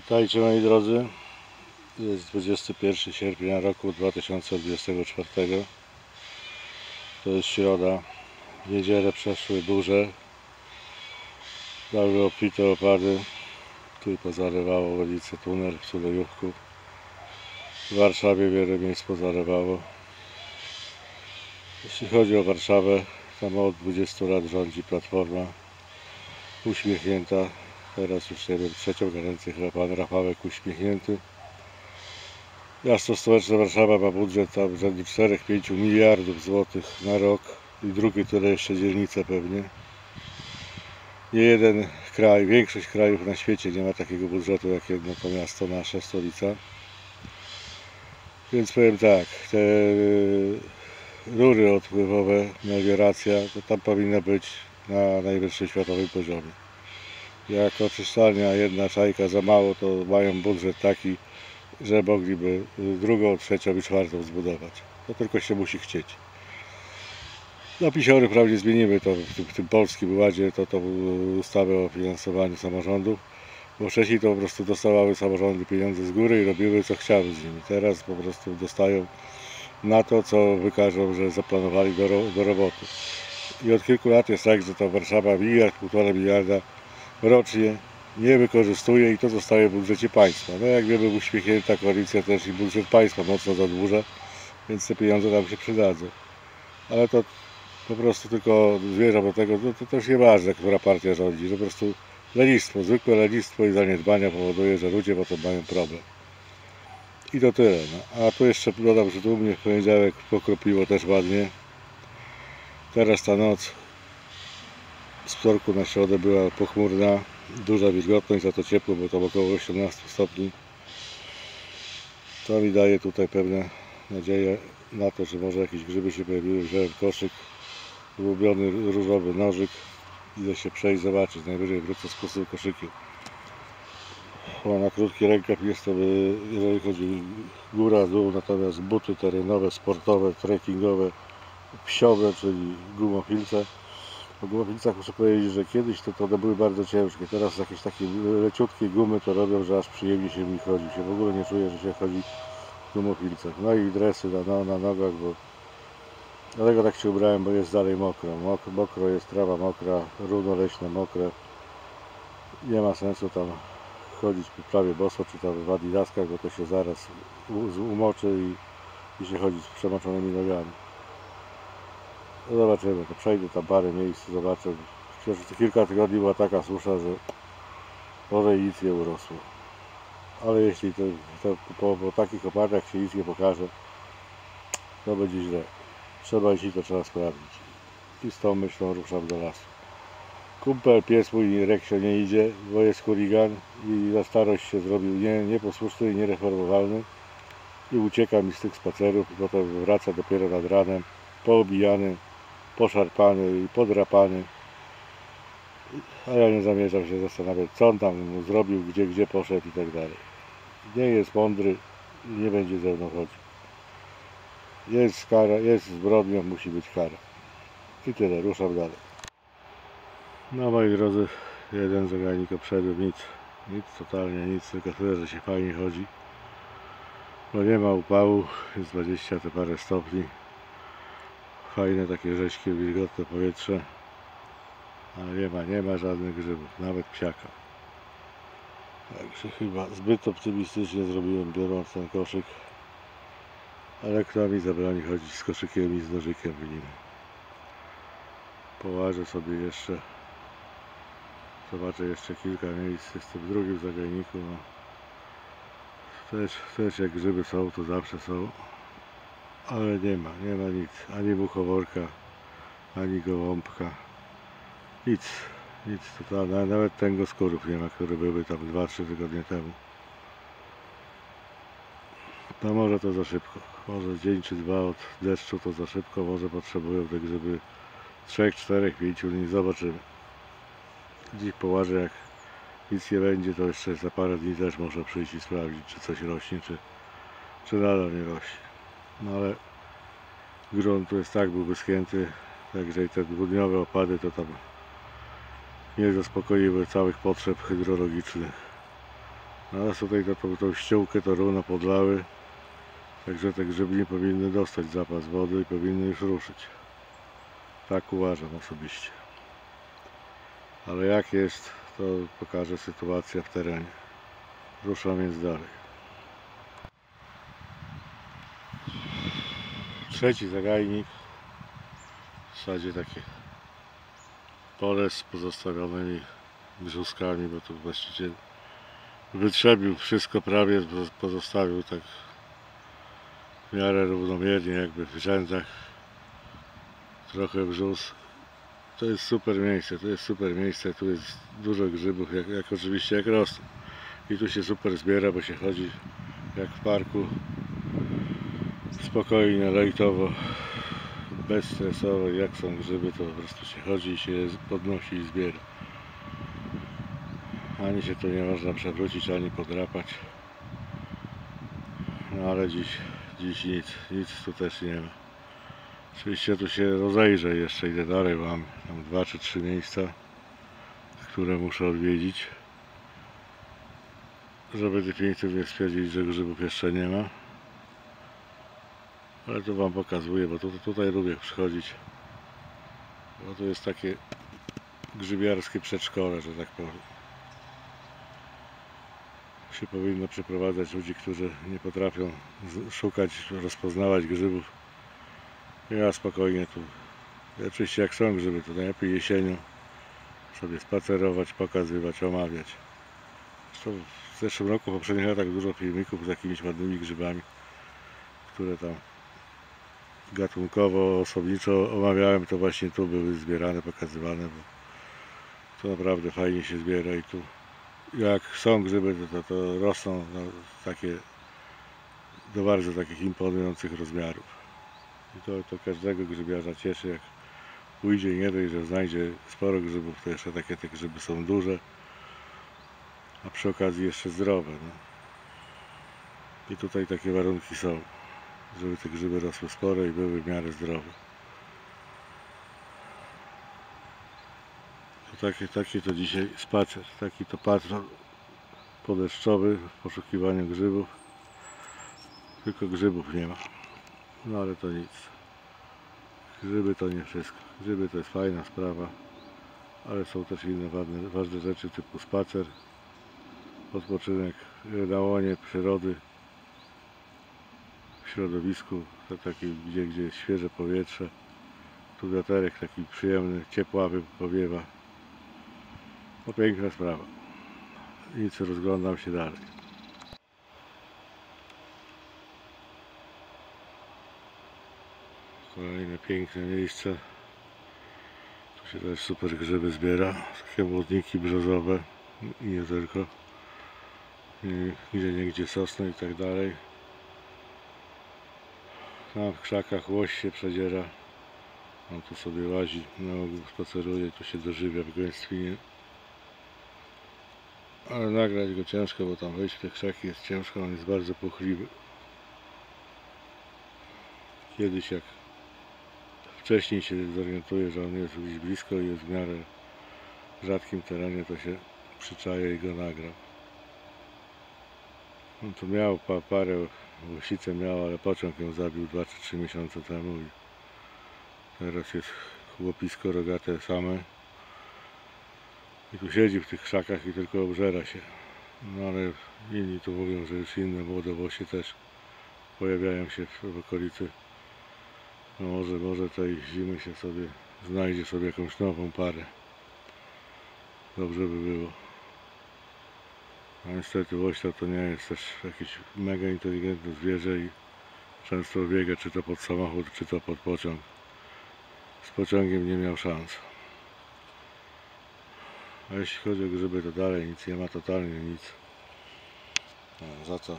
Witajcie moi drodzy. Jest 21 sierpnia roku 2024. To jest środa. W niedzielę przeszły burze. Dały obfite opady. Tu pozarywało ulicę tunel w Sulejówku. W Warszawie wiele miejsc pozarywało. Jeśli chodzi o Warszawę, tam od 20 lat rządzi Platforma uśmiechnięta. Teraz już nie wiem, trzecią kadencję chyba pan Rafałek uśmiechnięty. Miasto stołeczne Warszawa ma budżet tam rzędu 4-5 miliardów złotych na rok i drugie tyle jeszcze dzielnice pewnie. Nie jeden kraj, większość krajów na świecie nie ma takiego budżetu jak jedno to miasto, nasza stolica. Więc powiem tak, te rury odpływowe, melioracja, to tam powinna być na najwyższym światowym poziomie. Jak oczyszczalnia jedna czajka za mało, to mają budżet taki, że mogliby drugą, trzecią i czwartą zbudować. To tylko się musi chcieć. No pisiory prawnie zmienimy to w tym, w tym polskim ładzie, to, to ustawę o finansowaniu samorządów, bo wcześniej to po prostu dostawały samorządy pieniądze z góry i robiły co chciały z nimi. Teraz po prostu dostają na to, co wykażą, że zaplanowali do, do roboty. I od kilku lat jest tak, że to Warszawa miliard, półtora miliarda rocznie nie wykorzystuje i to zostaje w budżecie państwa. No jak wiemy, uśmiechnięta koalicja też i budżet państwa mocno zadłuża, więc te pieniądze nam się przydadzą. Ale to po prostu tylko zmierzam do tego, no to też nieważne, która partia rządzi, że po prostu lenistwo, zwykłe lenistwo i zaniedbania powoduje, że ludzie potem mają problem. I to tyle. No. A tu jeszcze dodam, że tu mnie w poniedziałek pokropiło też ładnie. Teraz ta noc z wtorku na środę była pochmurna, duża wilgotność, za to ciepło, bo to około 18 stopni. To mi daje tutaj pewne nadzieję na to, że może jakieś grzyby się pojawiły. Wziąłem koszyk, ulubiony różowy nożyk. Idę się przejść, zobaczyć. Najwyżej wrócę z pustym koszykiem. Na krótki rękaw jest to, y, jeżeli chodzi góra, dół, natomiast buty terenowe, sportowe, trekkingowe, psiowe, czyli gumofilce. Po gumowicach muszę powiedzieć, że kiedyś to, to były bardzo ciężkie. Teraz jakieś takie leciutkie gumy to robią, że aż przyjemnie się mi chodzi. Się w ogóle nie czuję, że się chodzi w gumofilcach. No i dresy na, na nogach, bo dlatego tak się ubrałem, bo jest dalej mokro. Mok, mokro jest, trawa mokra, równo leśne mokre. Nie ma sensu tam chodzić prawie boso, czy tam w adidaskach, bo to się zaraz umoczy i, i się chodzi z przemoczonymi nogami. No zobaczymy, to przejdę tam parę miejsc, zobaczę. Przez kilka tygodni była taka susza, że może i nic nie urosło. Ale jeśli to, to po, po takich opadach się nic nie pokaże, to będzie źle. Trzeba iść i to trzeba sprawdzić. I z tą myślą ruszam do lasu. Kumpel, pies mój Reksio nie idzie, bo jest chuligan i na starość się zrobił nie, nieposłuszny i niereformowalny i ucieka mi z tych spacerów i potem wraca dopiero nad ranem poobijany, poszarpany i podrapany. A ja nie zamierzam się zastanawiać, co on tam zrobił, gdzie, gdzie poszedł i tak dalej. Nie jest mądry i nie będzie ze mną chodził. Jest kara, jest zbrodnią, musi być kara. I tyle, ruszam dalej. No moi drodzy, jeden zagajnik obszedłem, nic, nic, totalnie nic, tylko tyle, że się fajnie chodzi. Bo nie ma upału, jest 20 te parę stopni. Fajne takie rzeźkie, wilgotne powietrze. Ale nie ma, nie ma żadnych grzybów, nawet psiaka. Także chyba zbyt optymistycznie zrobiłem biorąc ten koszyk. Ale kto mi zabroni chodzić z koszykiem i z nożykiem w nim. Połażę sobie jeszcze. Zobaczę jeszcze kilka miejsc. Jestem w drugim zagajniku. No. Też, też jak grzyby są, to zawsze są. Ale nie ma, nie ma nic. Ani muchoworka, ani gołąbka. Nic, nic totalnie. Nawet tego skórów nie ma, które były tam 2-3 tygodnie temu. No może to za szybko. Może dzień czy dwa od deszczu to za szybko. Może potrzebują te grzyby 3, 4, 5 dni. Zobaczymy. Dziś połażę jak nic nie będzie, to jeszcze za parę dni też muszę przyjść i sprawdzić, czy coś rośnie, czy, czy nadal nie rośnie. No ale grunt tu jest tak był wyschnięty, także i te dwudniowe opady to tam nie zaspokoiły całych potrzeb hydrologicznych. No, a tutaj to, tą, tą ściółkę to równo podlały. Także te grzyby nie powinny dostać zapas wody i powinny już ruszyć. Tak uważam osobiście. Ale jak jest, to pokaże sytuacja w terenie. Ruszam więc dalej. Trzeci zagajnik. W zasadzie takie pole z pozostawionymi brzuskami, bo tu właściciel wytrzebił wszystko prawie, poz- pozostawił tak w miarę równomiernie, jakby w rzędach trochę brzus. To jest super miejsce, to jest super miejsce, tu jest dużo grzybów, jak, jak oczywiście jak rosną. I tu się super zbiera, bo się chodzi jak w parku spokojnie, lejtowo, bezstresowo, jak są grzyby, to po prostu się chodzi i się podnosi i zbiera. Ani się tu nie można przewrócić, ani podrapać. No ale dziś, dziś nic, nic tu też nie ma. Oczywiście tu się rozejrzę jeszcze, idę dalej, mam tam dwa czy trzy miejsca, które muszę odwiedzić, żeby definitywnie stwierdzić, że grzybów jeszcze nie ma. Ale to Wam pokazuję, bo tu, tutaj lubię przychodzić, bo tu jest takie grzybiarskie przedszkole, że tak powiem. Się powinno przeprowadzać ludzi, którzy nie potrafią szukać, rozpoznawać grzybów. Ja spokojnie tu. Oczywiście jak są grzyby, to najlepiej jesienią sobie spacerować, pokazywać, omawiać. Zresztą w zeszłym roku, w poprzednich latach dużo filmików z jakimiś ładnymi grzybami, które tam gatunkowo, osobniczo omawiałem, to właśnie tu były zbierane, pokazywane, bo to naprawdę fajnie się zbiera i tu jak są grzyby, to, to, to rosną no, takie do bardzo takich imponujących rozmiarów. I to, to każdego grzybiarza cieszy, jak pójdzie nie dość, że znajdzie sporo grzybów, to jeszcze takie te grzyby są duże, a przy okazji jeszcze zdrowe. No. I tutaj takie warunki są, żeby te grzyby rosły spore i były w miarę zdrowe. To taki, taki to dzisiaj spacer, taki to patrol podeszczowy w poszukiwaniu grzybów. Tylko grzybów nie ma. No ale to nic. Grzyby to nie wszystko. Grzyby to jest fajna sprawa, ale są też inne ważne, ważne rzeczy typu spacer, odpoczynek na łonie przyrody, w środowisku, to takie, gdzie, gdzie jest świeże powietrze. Tu wiaterek taki przyjemny, ciepławy powiewa. No piękna sprawa. Nic, rozglądam się dalej. Kolejne piękne miejsce. Tu się też super grzyby zbiera. Takie młodniki brzozowe i nie tylko. Gdzie niegdzie sosny i tak dalej. Tam w krzakach łoś się przedziera. On tu sobie łazi, na ogół spaceruje, tu się dożywia w gęstwinie. Ale nagrać go ciężko, bo tam wejść w te krzaki jest ciężko, on jest bardzo puchliwy. Kiedyś jak wcześniej się zorientuje, że on jest gdzieś blisko i jest w miarę rzadkim terenie, to się przyczaje i go nagram. On tu miał pa, parę łosicę miał, ale pociąg ją zabił 2 czy 3 miesiące temu i teraz jest chłopisko rogate same i tu siedzi w tych krzakach i tylko obżera się. No ale inni tu mówią, że już inne młode łosie też pojawiają się w okolicy. No może, może tej zimy się sobie znajdzie sobie jakąś nową parę. Dobrze by było. A niestety łoś to nie jest też jakieś mega inteligentne zwierzę i często biega czy to pod samochód, czy to pod pociąg. Z pociągiem nie miał szans. A jeśli chodzi o grzyby, to dalej nic nie ma, totalnie nic. No, za to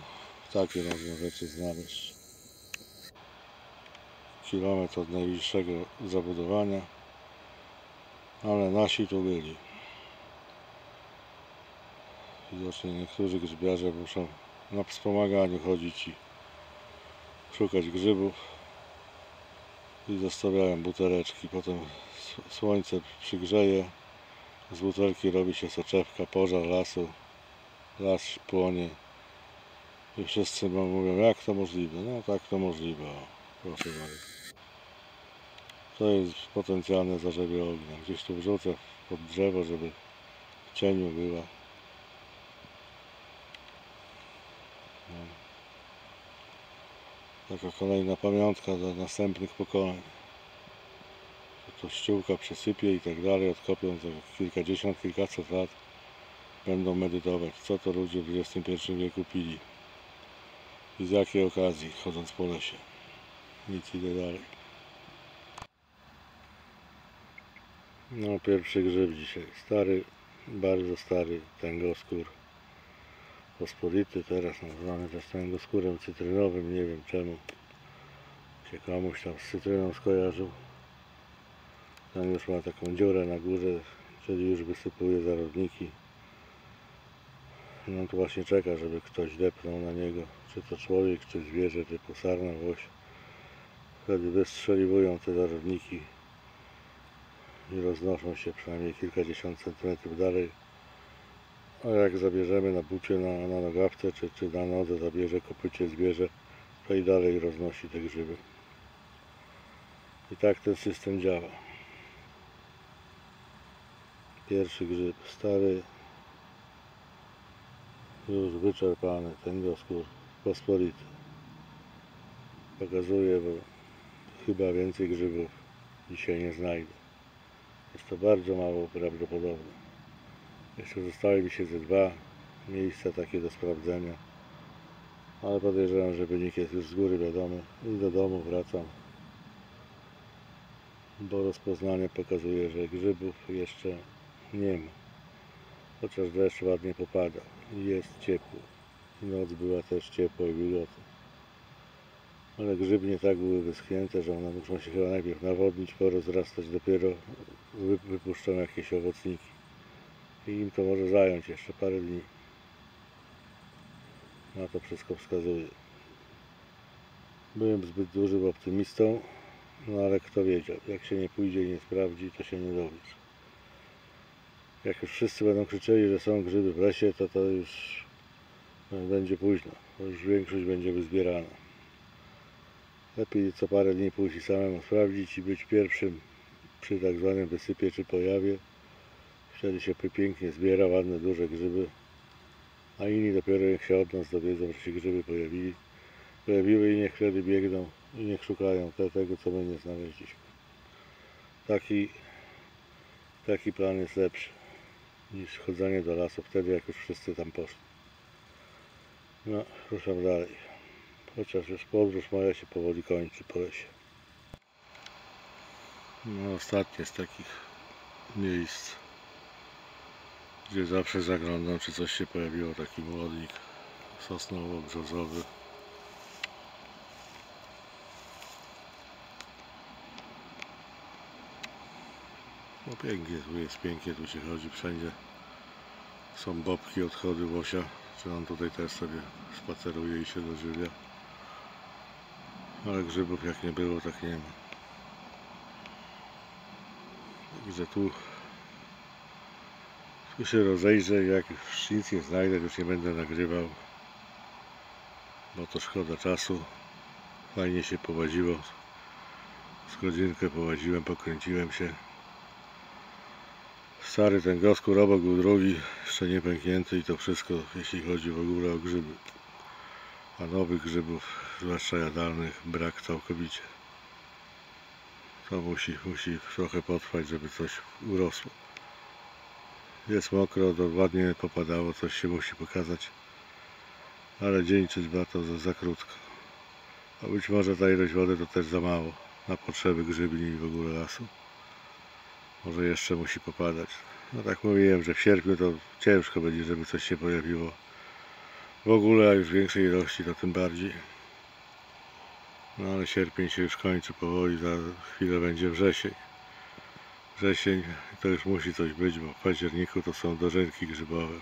takie można rzeczy znaleźć. Kilometr od najbliższego zabudowania, ale nasi tu byli. Widocznie niektórzy grzybiarze muszą na wspomaganiu chodzić i szukać grzybów i zostawiają buteleczki. Potem słońce przygrzeje, z butelki robi się soczewka, pożar lasu las płonie. I wszyscy mówią, jak to możliwe? No tak to możliwe, o, proszę bardzo. To jest potencjalne zarzebie ognia. Gdzieś tu wrzucę pod drzewo, żeby w cieniu była. Taka kolejna pamiątka dla następnych pokoleń. To ściółka przesypie i tak dalej, odkopią za kilkadziesiąt, kilkaset lat. Będą medytować, co to ludzie w XXI wieku pili. I z jakiej okazji, chodząc po lesie. Nic idę dalej. No, pierwszy grzyb dzisiaj. Stary, bardzo stary tęgoskór. Pospolity, teraz nazwany też tęgoskórem cytrynowym. Nie wiem czemu się komuś tam z cytryną skojarzył. Ten już ma taką dziurę na górze, czyli już wysypuje zarodniki. No tu właśnie czeka, żeby ktoś depnął na niego, czy to człowiek, czy zwierzę typu sarna, łoś. Wtedy wystrzeliwują te zarodniki i roznoszą się przynajmniej kilkadziesiąt centymetrów dalej. A jak zabierzemy na bucie, na, na nogawce, czy, czy na nodze zabierze kopycie zwierzę, to i dalej roznosi te grzyby. I tak ten system działa. Pierwszy grzyb, stary, już wyczerpany, tęgoskór, pospolity. Pokazuję, bo chyba więcej grzybów dzisiaj nie znajdę. Jest to bardzo mało prawdopodobne. Jeszcze zostały mi się ze dwa miejsca takie do sprawdzenia. Ale podejrzewam, że wynik jest już z góry wiadomy. I do domu wracam. Bo rozpoznanie pokazuje, że grzybów jeszcze nie ma. Chociaż deszcz ładnie popada i jest ciepło. Noc była też ciepła i wilgotna. Ale grzybnie tak były wyschnięte, że one muszą się chyba najpierw nawodnić, porozrastać, dopiero wy- wypuszczą jakieś owocniki. I im to może zająć jeszcze parę dni. Na to wszystko wskazuje. Byłem zbyt dużym optymistą, no ale kto wiedział, jak się nie pójdzie i nie sprawdzi, to się nie dowiesz. Jak już wszyscy będą krzyczeli, że są grzyby w lesie, to to już e, będzie późno. To już większość będzie wyzbierana. Lepiej co parę dni pójść i samemu sprawdzić i być pierwszym przy tak zwanym wysypie czy pojawie. Wtedy się pięknie zbiera, ładne, duże grzyby. A inni dopiero jak się od nas dowiedzą, że się grzyby pojawili, pojawiły i niech wtedy biegną i niech szukają te, tego, co my nie znaleźliśmy. Taki, taki plan jest lepszy niż chodzenie do lasu wtedy, jak już wszyscy tam poszli. No, ruszam dalej. Chociaż już podróż moja się powoli kończy po lesie. No, ostatnie z takich miejsc, gdzie zawsze zaglądam, czy coś się pojawiło, taki młodnik sosnowo-brzozowy. No pięknie, tu jest pięknie, tu się chodzi wszędzie. Są bobki, odchody łosia, czy on tutaj też sobie spaceruje i się dożywia. Ale grzybów jak nie było, tak nie ma. Także tu, tu się rozejrzę jak już nic nie znajdę, już nie będę nagrywał. Bo to szkoda czasu. Fajnie się połaziło. Z godzinkę połaziłem, pokręciłem się. Stary ten goskór obok był drugi, jeszcze nie pęknięty i to wszystko, jeśli chodzi w ogóle o grzyby. A nowych grzybów, zwłaszcza jadalnych, brak całkowicie. To musi, musi trochę potrwać, żeby coś urosło. Jest mokro, to ładnie popadało, coś się musi pokazać. Ale dzień czy dwa to za, za krótko. A być może ta ilość wody to też za mało na potrzeby grzybni i w ogóle lasu. Może jeszcze musi popadać. No tak mówiłem, że w sierpniu to ciężko będzie, żeby coś się pojawiło. W ogóle, a już większej ilości to tym bardziej. No ale sierpień się już kończy powoli, za chwilę będzie wrzesień. Wrzesień to już musi coś być, bo w październiku to są dożynki grzybowe.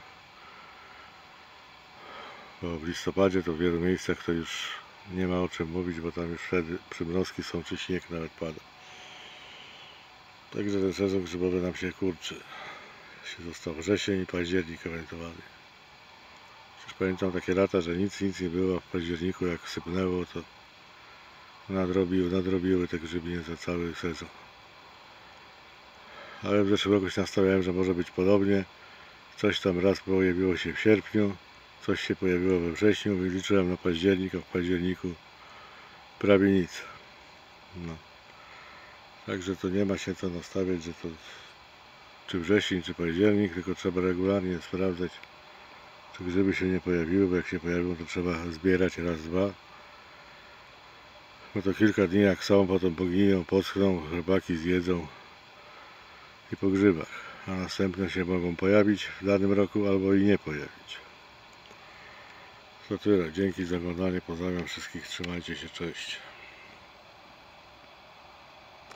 Bo w listopadzie to w wielu miejscach to już nie ma o czym mówić, bo tam już wtedy przymrozki są, czy śnieg nawet pada. Także ten sezon grzybowy nam się kurczy. Się został wrzesień i październik ewentualnie. Już pamiętam takie lata, że nic, nic nie było w październiku, jak sypnęło, to nadrobiły, nadrobiły te grzyby za cały sezon. Ale w zeszłym roku się nastawiałem, że może być podobnie. Coś tam raz pojawiło się w sierpniu, coś się pojawiło we wrześniu, więc liczyłem na październik, a w październiku prawie nic. No. Także to nie ma się co nastawiać, że to czy wrzesień, czy październik, tylko trzeba regularnie sprawdzać, czy grzyby się nie pojawiły, bo jak się pojawią, to trzeba zbierać raz, dwa. Bo to kilka dni jak są, potem poginią, poschną, rybaki zjedzą i po grzybach. A następne się mogą pojawić w danym roku albo i nie pojawić. To tyle. Dzięki za oglądanie. Pozdrawiam wszystkich. Trzymajcie się. Cześć.